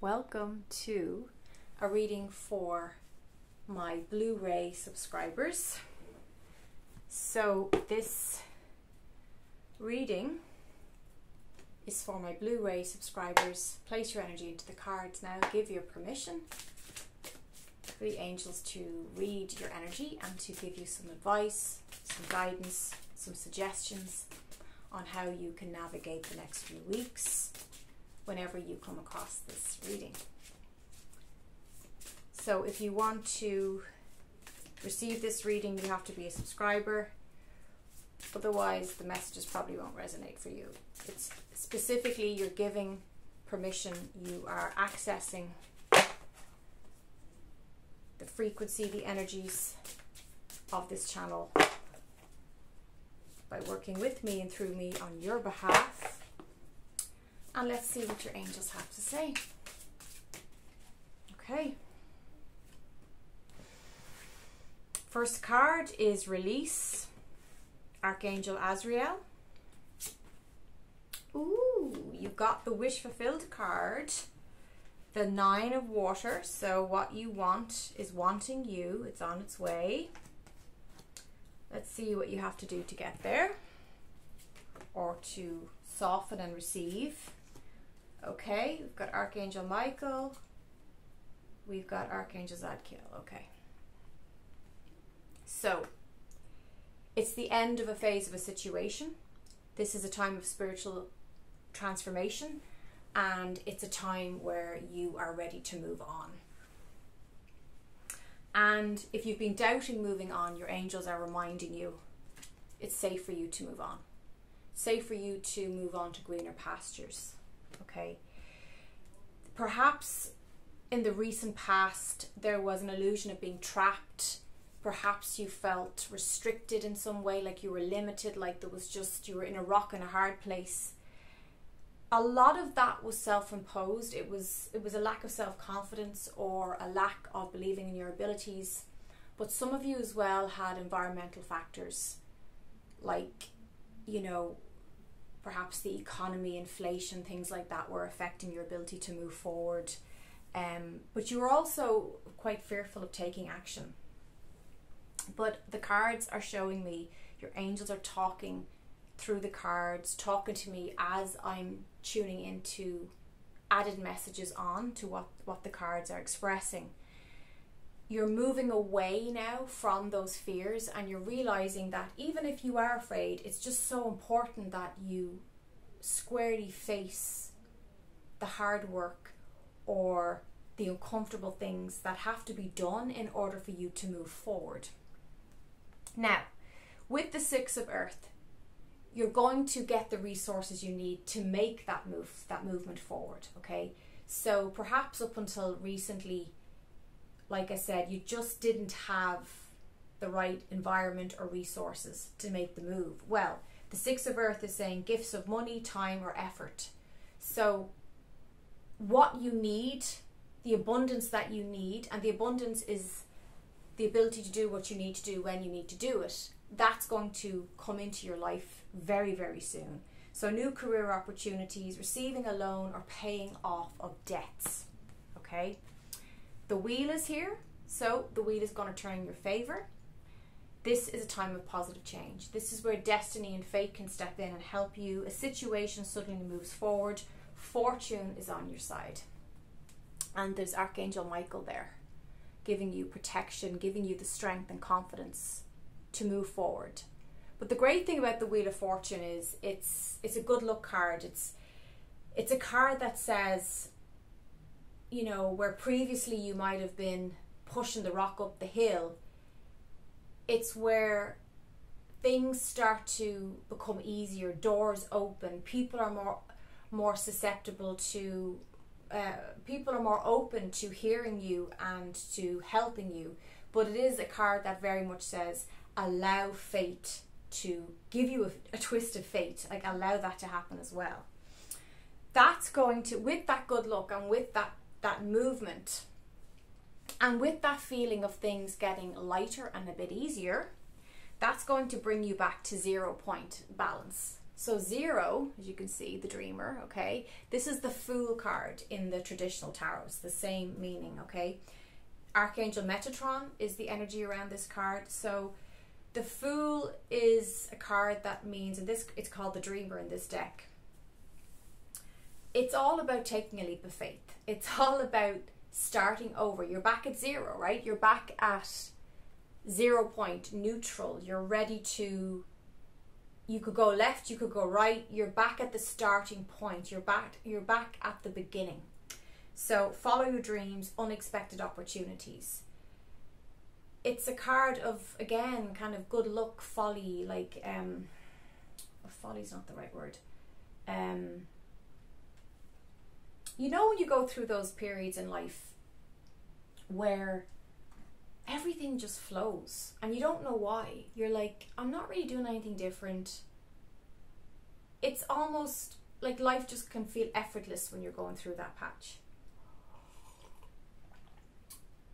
welcome to a reading for my Blue Ray subscribers. So, this reading is for my Blue Ray subscribers. Place your energy into the cards now, give your permission for the angels to read your energy and to give you some advice, some guidance, some suggestions on how you can navigate the next few weeks whenever you come across this reading. So, if you want to receive this reading, you have to be a subscriber. Otherwise, the messages probably won't resonate for you. It's specifically you're giving permission, you are accessing the frequency, the energies of this channel by working with me and through me on your behalf. And let's see what your angels have to say. Okay. First card is Release, Archangel Azrael. Ooh, you got the Wish Fulfilled card. The Nine of Water. So, what you want is wanting you, it's on its way. Let's see what you have to do to get there or to soften and receive. Okay, we've got Archangel Michael. We've got Archangel Zadkiel. Okay. So, it's the end of a phase of a situation. This is a time of spiritual transformation, and it's a time where you are ready to move on. And if you've been doubting moving on, your angels are reminding you it's safe for you to move on. safe for you to move on to greener pastures. Okay. Perhaps in the recent past there was an illusion of being trapped. Perhaps you felt restricted in some way, like you were limited, like there was just you were in a rock and a hard place a lot of that was self-imposed it was it was a lack of self-confidence or a lack of believing in your abilities but some of you as well had environmental factors like you know perhaps the economy inflation things like that were affecting your ability to move forward um, but you were also quite fearful of taking action but the cards are showing me your angels are talking through the cards, talking to me as I'm tuning into added messages on to what, what the cards are expressing. You're moving away now from those fears and you're realizing that even if you are afraid, it's just so important that you squarely face the hard work or the uncomfortable things that have to be done in order for you to move forward. Now, with the Six of Earth, you're going to get the resources you need to make that move that movement forward okay so perhaps up until recently like i said you just didn't have the right environment or resources to make the move well the six of earth is saying gifts of money time or effort so what you need the abundance that you need and the abundance is the ability to do what you need to do when you need to do it that's going to come into your life very, very soon. So, new career opportunities, receiving a loan, or paying off of debts. Okay, the wheel is here, so the wheel is going to turn in your favor. This is a time of positive change. This is where destiny and fate can step in and help you. A situation suddenly moves forward. Fortune is on your side. And there's Archangel Michael there, giving you protection, giving you the strength and confidence to move forward. But the great thing about the Wheel of Fortune is it's it's a good luck card. It's it's a card that says, you know, where previously you might have been pushing the rock up the hill, it's where things start to become easier, doors open, people are more more susceptible to uh, people are more open to hearing you and to helping you. But it is a card that very much says allow fate to give you a, a twist of fate, like allow that to happen as well. That's going to, with that good luck and with that, that movement, and with that feeling of things getting lighter and a bit easier, that's going to bring you back to zero point balance. So zero, as you can see, the dreamer, okay? This is the fool card in the traditional tarot. It's the same meaning, okay? Archangel Metatron is the energy around this card. So the fool is a card that means, and this it's called the dreamer in this deck. It's all about taking a leap of faith. It's all about starting over. You're back at zero, right? You're back at zero point, neutral. You're ready to you could go left, you could go right. You're back at the starting point. You're back you're back at the beginning. So follow your dreams, unexpected opportunities. It's a card of again kind of good luck, folly, like um folly's not the right word. Um you know when you go through those periods in life where everything just flows and you don't know why. You're like, I'm not really doing anything different. It's almost like life just can feel effortless when you're going through that patch.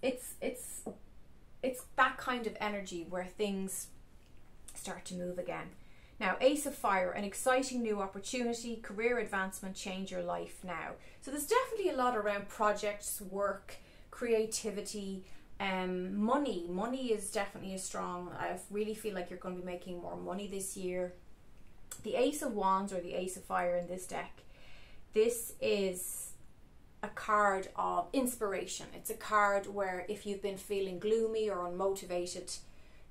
It's it's it's that kind of energy where things start to move again. Now, Ace of Fire, an exciting new opportunity, career advancement, change your life now. So there's definitely a lot around projects, work, creativity, um, money. Money is definitely a strong. I really feel like you're going to be making more money this year. The Ace of Wands or the Ace of Fire in this deck. This is a card of inspiration. It's a card where if you've been feeling gloomy or unmotivated,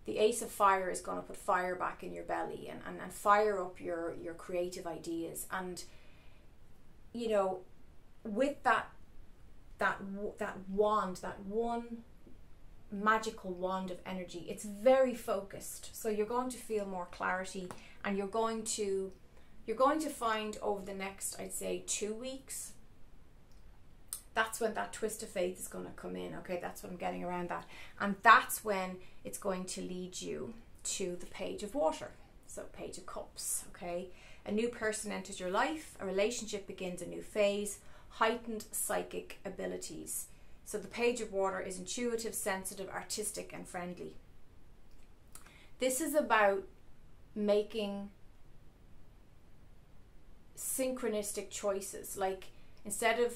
the Ace of Fire is going to put fire back in your belly and, and, and fire up your, your creative ideas. And, you know, with that that that wand, that one magical wand of energy. It's very focused. So you're going to feel more clarity and you're going to you're going to find over the next I'd say 2 weeks that's when that twist of faith is going to come in. Okay, that's what I'm getting around that. And that's when it's going to lead you to the page of water. So, page of cups, okay? A new person enters your life, a relationship begins a new phase, heightened psychic abilities. So the page of water is intuitive, sensitive, artistic, and friendly. This is about making synchronistic choices. Like instead of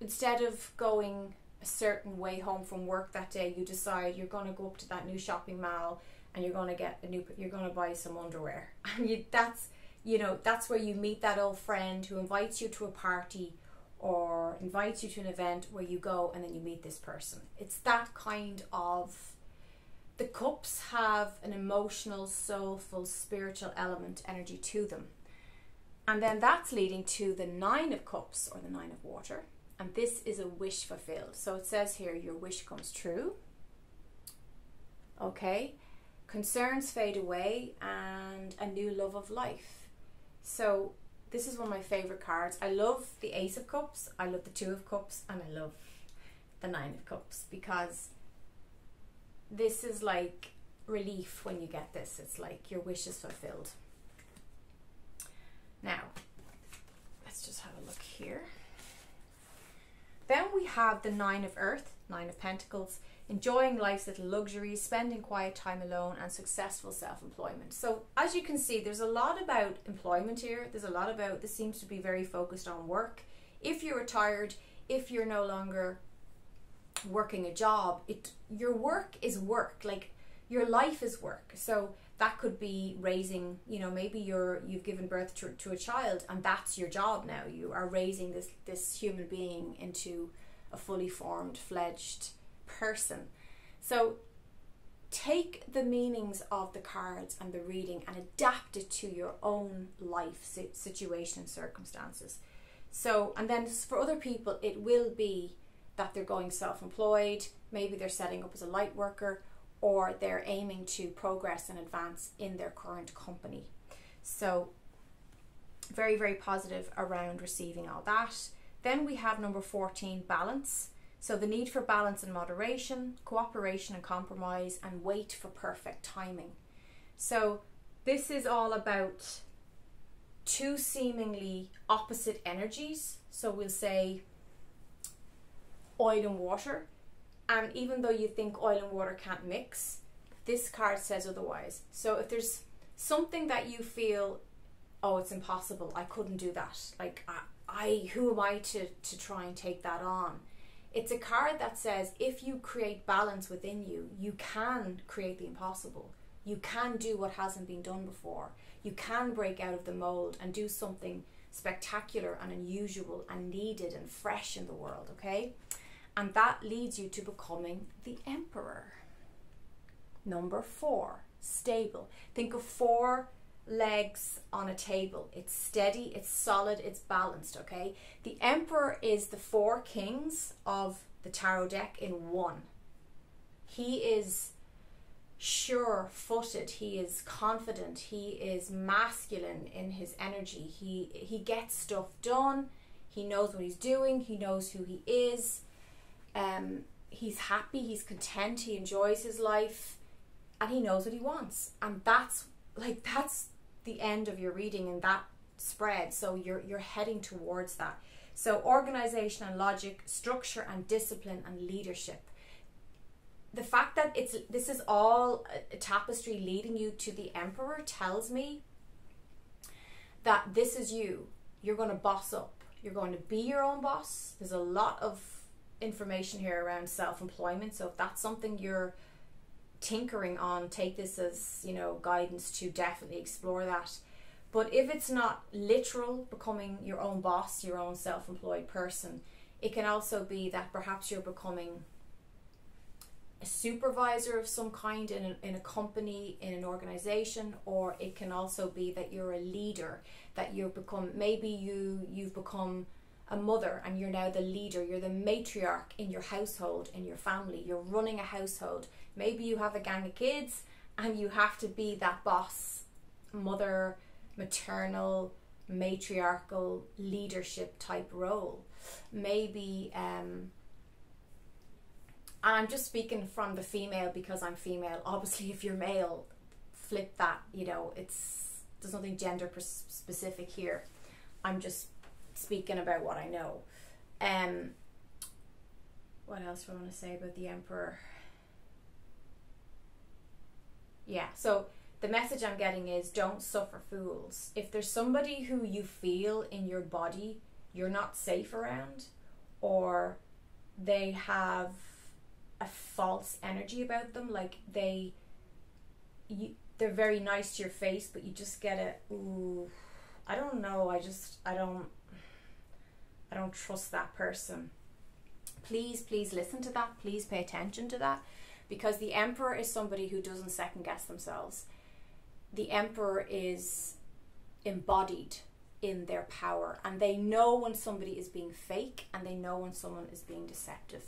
instead of going a certain way home from work that day, you decide you're going to go up to that new shopping mall and you're going to get a new you're going to buy some underwear. And you that's you know that's where you meet that old friend who invites you to a party or invites you to an event where you go and then you meet this person. It's that kind of. The cups have an emotional, soulful, spiritual element, energy to them. And then that's leading to the Nine of Cups or the Nine of Water. And this is a wish fulfilled. So it says here, your wish comes true. Okay. Concerns fade away and a new love of life. So this is one of my favorite cards. I love the Ace of Cups, I love the Two of Cups, and I love the Nine of Cups because this is like relief when you get this. It's like your wish is fulfilled. Now, let's just have a look here. We have the Nine of Earth, Nine of Pentacles enjoying life's little luxuries, spending quiet time alone, and successful self employment. So, as you can see, there's a lot about employment here. There's a lot about this seems to be very focused on work. If you're retired, if you're no longer working a job, it your work is work. Like your life is work. So that could be raising, you know, maybe you're you've given birth to, to a child and that's your job now. You are raising this this human being into a fully formed, fledged person. So take the meanings of the cards and the reading and adapt it to your own life situation and circumstances. So, and then for other people, it will be that they're going self employed, maybe they're setting up as a light worker, or they're aiming to progress and advance in their current company. So, very, very positive around receiving all that. Then we have number 14, balance. So, the need for balance and moderation, cooperation and compromise, and wait for perfect timing. So, this is all about two seemingly opposite energies. So, we'll say oil and water. And even though you think oil and water can't mix, this card says otherwise. So, if there's something that you feel oh, it's impossible. I couldn't do that. Like, I, who am I to, to try and take that on? It's a card that says if you create balance within you, you can create the impossible. You can do what hasn't been done before. You can break out of the mold and do something spectacular and unusual and needed and fresh in the world, okay? And that leads you to becoming the emperor. Number four, stable. Think of four legs on a table. It's steady, it's solid, it's balanced, okay? The Emperor is the four kings of the tarot deck in one. He is sure footed, he is confident, he is masculine in his energy. He he gets stuff done, he knows what he's doing, he knows who he is. Um he's happy, he's content, he enjoys his life, and he knows what he wants. And that's like that's the end of your reading and that spread. So you're you're heading towards that. So organization and logic, structure and discipline and leadership. The fact that it's this is all a tapestry leading you to the emperor tells me that this is you. You're going to boss up. You're going to be your own boss. There's a lot of information here around self-employment. So if that's something you're tinkering on, take this as, you know, guidance to definitely explore that. But if it's not literal becoming your own boss, your own self employed person, it can also be that perhaps you're becoming a supervisor of some kind in a, in a company, in an organization, or it can also be that you're a leader, that you've become, maybe you, you've become a mother and you're now the leader, you're the matriarch in your household, in your family, you're running a household. Maybe you have a gang of kids and you have to be that boss, mother, maternal, matriarchal leadership type role. Maybe, um, and I'm just speaking from the female because I'm female. Obviously, if you're male, flip that, you know, it's, there's nothing gender specific here. I'm just speaking about what I know. Um, what else do I want to say about the emperor? Yeah, so the message I'm getting is don't suffer fools. If there's somebody who you feel in your body you're not safe around, or they have a false energy about them, like they, you, they're very nice to your face, but you just get it. Ooh, I don't know. I just I don't I don't trust that person. Please, please listen to that. Please pay attention to that because the emperor is somebody who doesn't second guess themselves. The emperor is embodied in their power and they know when somebody is being fake and they know when someone is being deceptive.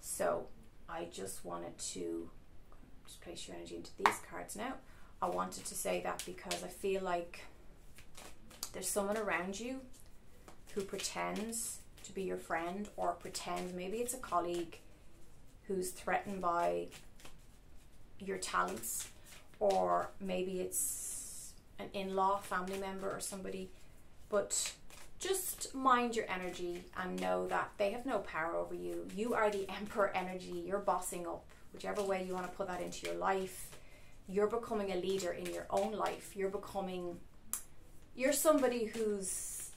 So I just wanted to just place your energy into these cards now. I wanted to say that because I feel like there's someone around you who pretends to be your friend or pretend maybe it's a colleague who's threatened by your talents or maybe it's an in-law family member or somebody. But just mind your energy and know that they have no power over you. You are the emperor energy. You're bossing up. Whichever way you want to put that into your life you're becoming a leader in your own life. You're becoming you're somebody who's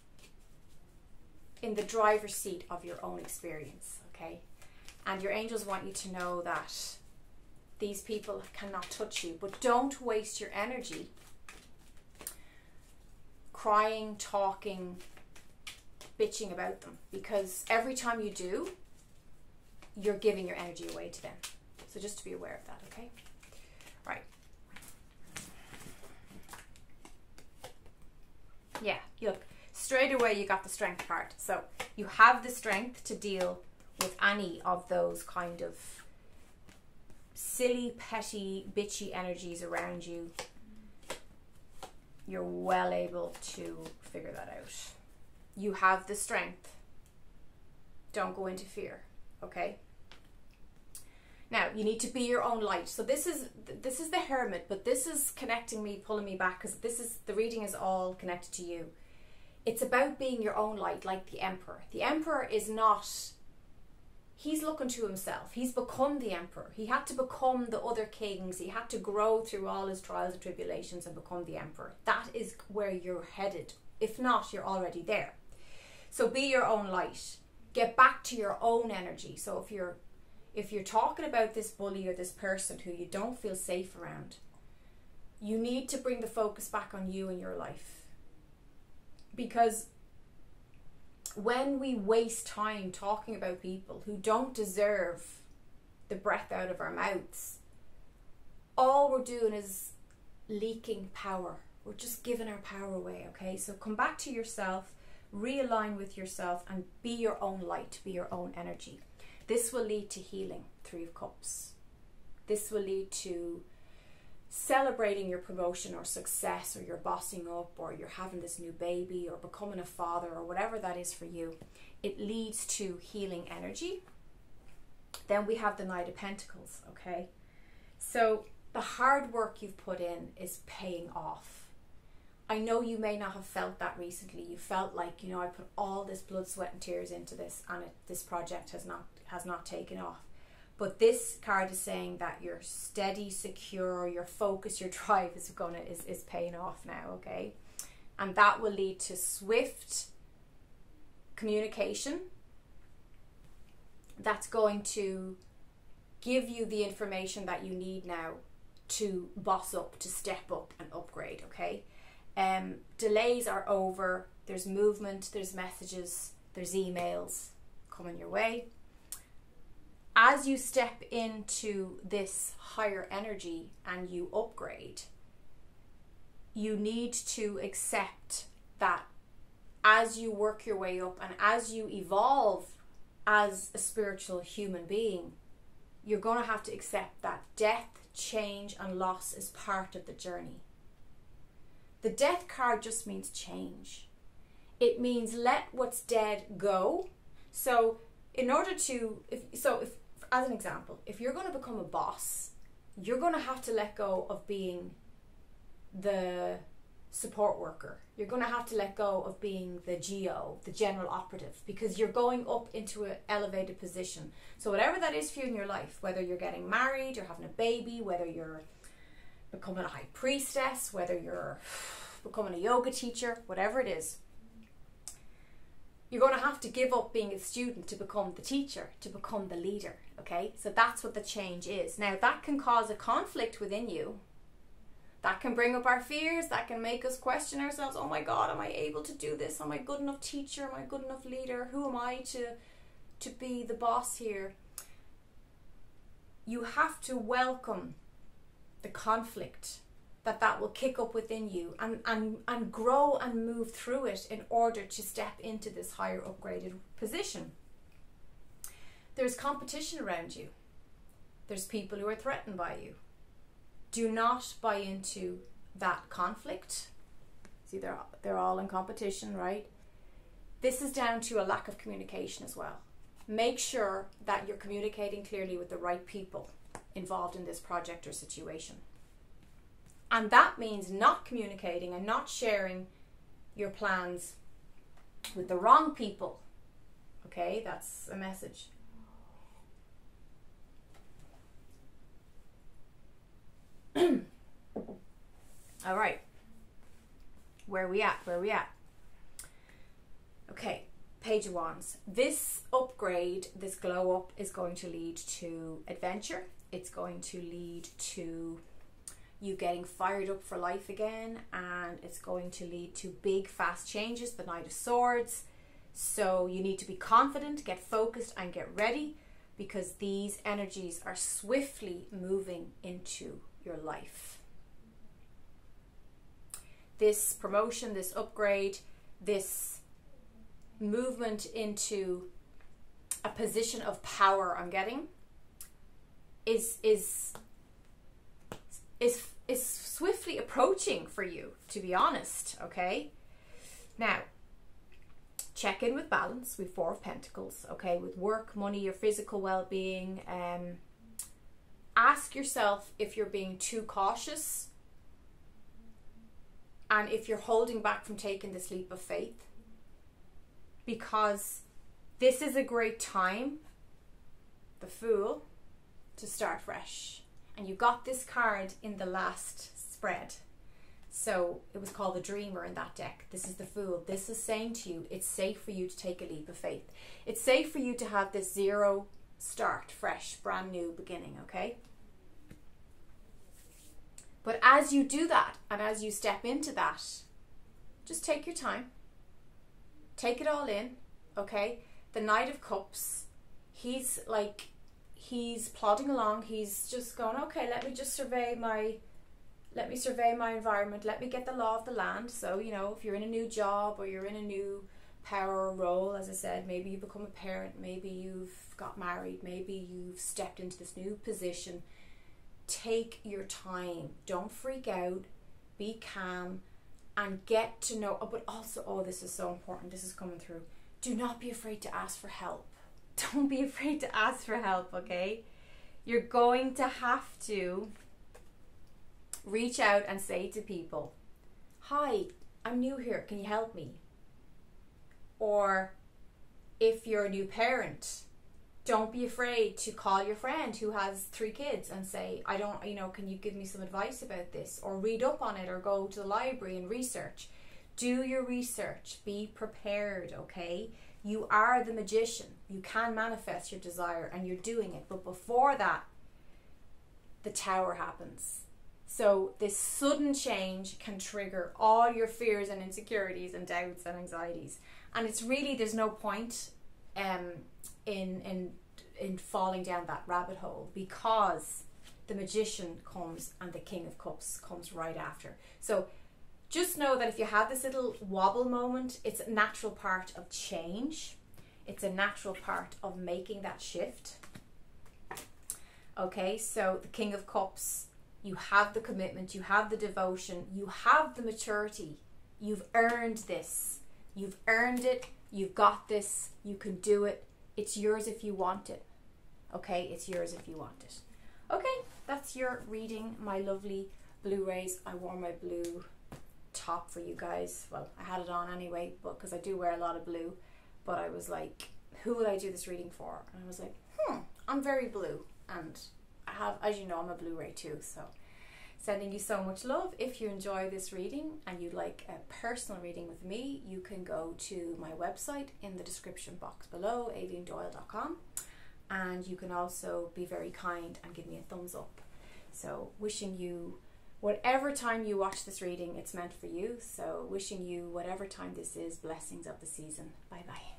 in the driver's seat of your own experience, okay? And your angels want you to know that these people cannot touch you, but don't waste your energy crying, talking, bitching about them because every time you do, you're giving your energy away to them. So just to be aware of that, okay? Right. Yeah, look, straight away you got the strength part. So you have the strength to deal with any of those kind of silly, petty, bitchy energies around you. You're well able to figure that out. You have the strength. Don't go into fear, okay? Now you need to be your own light. So this is this is the hermit, but this is connecting me, pulling me back because this is the reading is all connected to you it's about being your own light, like the emperor. The emperor is not he's looking to himself. He's become the emperor. He had to become the other kings. He had to grow through all his trials and tribulations and become the emperor. That is where you're headed. If not, you're already there. So be your own light. Get back to your own energy. So if you're if you're talking about this bully or this person who you don't feel safe around, you need to bring the focus back on you and your life. Because when we waste time talking about people who don't deserve the breath out of our mouths, all we're doing is leaking power. We're just giving our power away, okay? So come back to yourself, realign with yourself, and be your own light, be your own energy. This will lead to healing, Three of Cups. This will lead to celebrating your promotion or success or you're bossing up or you're having this new baby or becoming a father or whatever that is for you, it leads to healing energy. Then we have the Knight of Pentacles, okay? So the hard work you've put in is paying off. I know you may not have felt that recently. You felt like, you know, I put all this blood, sweat and tears into this and it, this project has not has not taken off but this card is saying that you're steady, secure, your focus, your drive is gonna is, is paying off now, okay? And that will lead to swift communication that's going to give you the information that you need now to boss up, to step up and upgrade, okay? Um, delays are over, there's movement, there's messages, there's emails coming your way as you step into this higher energy and you upgrade, you need to accept that as you work your way up and as you evolve as a spiritual human being, you're going to have to accept that death, change, and loss is part of the journey. The death card just means change. It means let what's dead go. So, in order to, if so, if as an example, if you're going to become a boss, you're going to have to let go of being the support worker. You're going to have to let go of being the GO, the general operative, because you're going up into an elevated position. So, whatever that is for you in your life, whether you're getting married, you're having a baby, whether you're becoming a high priestess, whether you're becoming a yoga teacher, whatever it is, you're going to have to give up being a student to become the teacher, to become the leader. Okay, so that's what the change is. Now, that can cause a conflict within you. That can bring up our fears. That can make us question ourselves. Oh my God, am I able to do this? Am I good enough teacher? Am I good enough leader? Who am I to, to be the boss here? You have to welcome the conflict that that will kick up within you and, and, and grow and move through it in order to step into this higher upgraded position. There's competition around you. There's people who are threatened by you. Do not buy into that conflict. See, they're, they're all in competition, right? This is down to a lack of communication as well. Make sure that you're communicating clearly with the right people involved in this project or situation. And that means not communicating and not sharing your plans with the wrong people. Okay, that's a message. All right. Where we at? Where we at? Okay, Page of Wands. This upgrade, this glow up, is going to lead to adventure. It's going to lead to you getting fired up for life again, and it's going to lead to big, fast changes. The Knight of Swords. So you need to be confident, get focused, and get ready because these energies are swiftly moving into your life. This promotion, this upgrade, this movement into a position of power I'm getting is is is is swiftly approaching for you to be honest okay now check in with balance with four of pentacles okay with work money your physical well-being um ask yourself if you're being too cautious and if you're holding back from taking this leap of faith. Because this is a great time the Fool to start fresh. And you got this card in the last spread. So it was called the Dreamer in that deck. This is the Fool. This is saying to you, it's safe for you to take a leap of faith. It's safe for you to have this zero start, fresh, brand new beginning, okay? But as you do that and as you step into that, just take your time. Take it all in, okay? The Knight of Cups, he's like, he's plodding along. He's just going, okay, let me just survey my, let me survey my environment. Let me get the law of the land. So, you know, if you're in a new job or you're in a new power role, as I said, maybe you become a parent, maybe you've got married, maybe you've stepped into this new position take your time. Don't freak out. Be calm and get to know. Oh, but also, oh, this is so important. This is coming through. Do not be afraid to ask for help. Don't be afraid to ask for help, okay? You're going to have to reach out and say to people, Hi, I'm new here. Can you help me? Or if you're a new parent, don't be afraid to call your friend who has three kids and say, I don't, you know, can you give me some advice about this? Or read up on it or go to the library and research. Do your research. Be prepared, okay? You are the magician. You can manifest your desire and you're doing it. But before that, the tower happens. So, this sudden change can trigger all your fears and insecurities and doubts and anxieties. And it's really, there's no point um, in in in falling down that rabbit hole because the magician comes and the king of cups comes right after. So just know that if you have this little wobble moment it's a natural part of change. It's a natural part of making that shift. Okay so the king of cups you have the commitment you have the devotion you have the maturity. You've earned this. You've earned it. You've got this. You can do it it's yours if you want it. Okay, it's yours if you want it. Okay, that's your reading, my lovely Blue Rays. I wore my blue top for you guys. Well, I had it on anyway, but because I do wear a lot of blue. But I was like, who would I do this reading for? And I was like, hmm, I'm very blue, and I have, as you know, I'm a Blue Ray too. So Sending you so much love. If you enjoy this reading and you'd like a personal reading with me, you can go to my website in the description box below, aoibheanndoyle.com. And you can also be very kind and give me a thumbs up. So, wishing you whatever time you watch this reading, it's meant for you. So, wishing you whatever time this is, blessings of the season. Bye bye.